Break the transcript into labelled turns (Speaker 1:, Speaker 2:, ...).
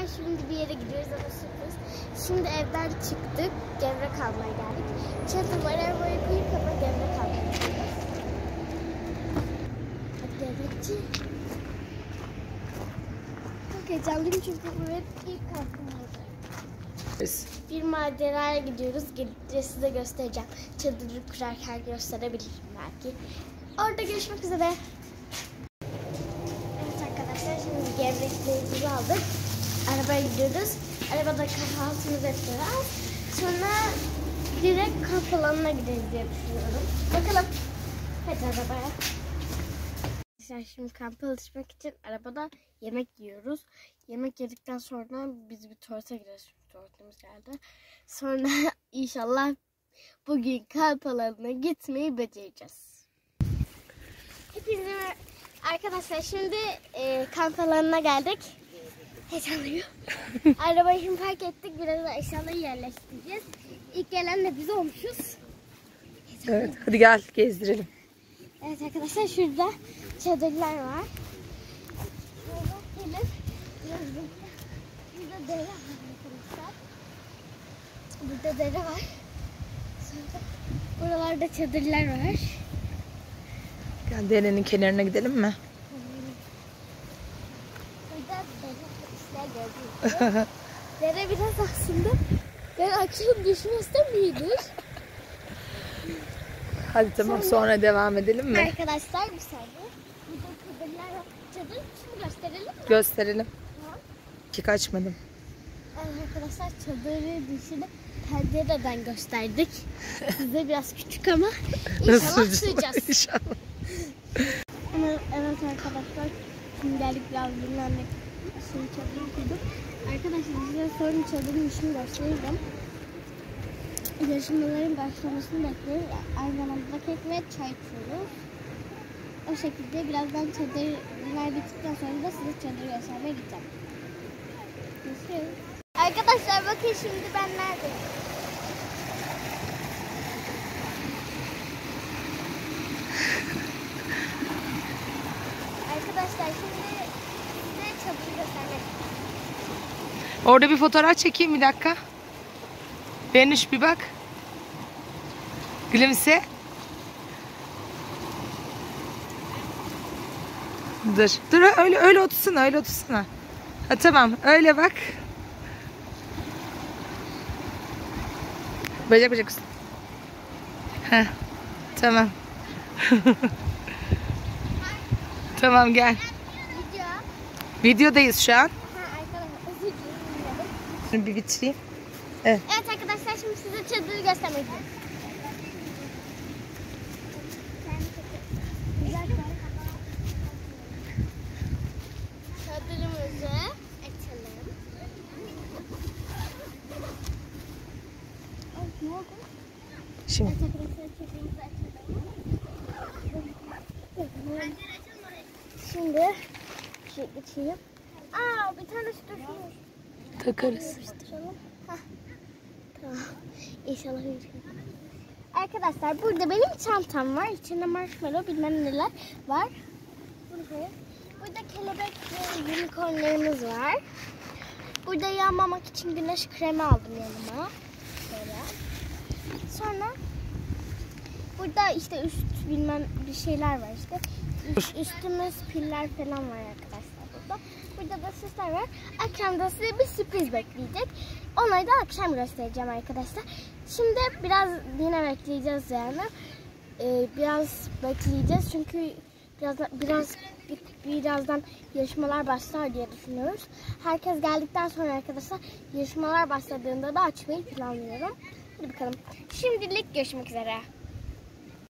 Speaker 1: arkadaşlar şimdi bir yere gidiyoruz ama sürpriz. Şimdi evden çıktık. Gevrek almaya geldik. Çadır var arabayı koyup ama gevrek almaya gidiyoruz. Hadi gevrekçi. Çok heyecanlıyım çünkü bu benim ilk kampım olacak. Bir maceraya gidiyoruz. Gelince size göstereceğim. Çadırı kurarken gösterebilirim belki. Orada görüşmek üzere. Evet arkadaşlar şimdi gevreklerimizi aldık. Arabaya gidiyoruz. Arabada kahvaltımızı yapacağız. Sonra direkt kamp alanına gideriz diye düşünüyorum. Bakalım. Hadi arabaya. Arkadaşlar şimdi kampa alışmak için arabada yemek yiyoruz. Yemek yedikten sonra biz bir tuvalete gideriz. Tuvaletimiz geldi. Sonra inşallah bugün kamp alanına gitmeyi becereceğiz. Hepinize arkadaşlar şimdi e, kamp alanına geldik. Heyecanlıyım. Arabayı şimdi park ettik. Biraz da eşyaları yerleştireceğiz. İlk gelen de biz olmuşuz.
Speaker 2: Evet hadi gel gezdirelim.
Speaker 1: Evet arkadaşlar şurada çadırlar var. Gelin. Burada dere var arkadaşlar. Burada dere var. Sonra buralarda çadırlar var.
Speaker 2: Gel derenin kenarına gidelim mi?
Speaker 1: Burada dere gibi. Dere biraz aslında ben akşam düşmezsem iyidir.
Speaker 2: Hadi tamam sonra devam edelim mi?
Speaker 1: Arkadaşlar bir saniye. Burada çadırlar var. Çadır şimdi gösterelim mi?
Speaker 2: Gösterelim.
Speaker 1: Tamam.
Speaker 2: Ki kaçmadım.
Speaker 1: Evet arkadaşlar çadırı dışını pencereden gösterdik. Size biraz küçük ama inşallah sığacağız.
Speaker 2: İnşallah.
Speaker 1: Ama evet arkadaşlar şimdi geldik biraz dinlenmek. Şimdi çadırı kurduk. Arkadaşlar size sonra çadırın işini göstereceğim. Yarışmaların başlamasını bekliyoruz. Aynı zamanda kek ve çay içiyoruz. O şekilde birazdan çadırlar bittikten sonra da size çadırı göstermeye gideceğim. Görüşürüz. Arkadaşlar bakın şimdi ben neredeyim? Arkadaşlar şimdi size çadırı göstermek
Speaker 2: Orada bir fotoğraf çekeyim bir dakika. Beniş bir bak. Gülümse. Dur. Dur öyle öyle otursana öyle otursana. Ha, tamam öyle bak. Bacak bacak üstüne. Heh, tamam. tamam gel.
Speaker 1: video.
Speaker 2: Videodayız şu an.
Speaker 1: Ha arkadaşlar özür dilerim.
Speaker 2: Şunu bir bitireyim.
Speaker 1: Evet arkadaşlar şimdi size çadırı göstermek. Çadırımızı açalım.
Speaker 2: Şimdi
Speaker 1: Evet arkadaşlar çadırımızı açalım. Şimdi şey geçeyim. Aa bir tane şu düşmüş.
Speaker 2: Takarız.
Speaker 1: İnşallah. Arkadaşlar burada benim çantam var. İçinde marshmallow bilmem neler var. Burada kelebek ve unicornlarımız var. Burada yanmamak için güneş kremi aldım yanıma. Böyle. Sonra burada işte üst bilmem bir şeyler var işte. Üst- Üstümüz piller falan var arkadaşlar burada. Burada da süsler var. Akşamda size bir sürpriz bekleyecek. Onları da akşam göstereceğim arkadaşlar. Şimdi biraz yine bekleyeceğiz yani. Ee, biraz bekleyeceğiz çünkü biraz biraz bir- birazdan yarışmalar başlar diye düşünüyoruz. Herkes geldikten sonra arkadaşlar yarışmalar başladığında da açmayı planlıyorum. Hadi bakalım. Şimdilik görüşmek üzere.